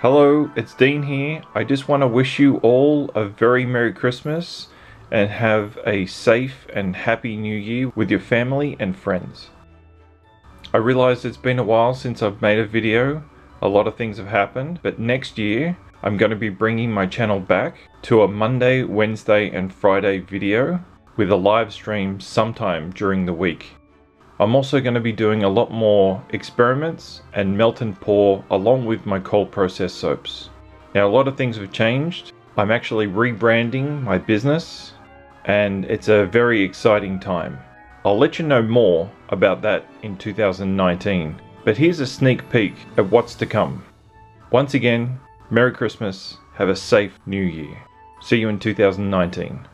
Hello, it's Dean here. I just want to wish you all a very Merry Christmas and have a safe and happy New Year with your family and friends. I realize it's been a while since I've made a video. A lot of things have happened, but next year I'm going to be bringing my channel back to a Monday, Wednesday, and Friday video with a live stream sometime during the week. I'm also going to be doing a lot more experiments and melt and pour along with my cold process soaps. Now a lot of things have changed. I'm actually rebranding my business and it's a very exciting time. I'll let you know more about that in 2019, but here's a sneak peek at what's to come. Once again, Merry Christmas, have a safe New Year. See you in 2019.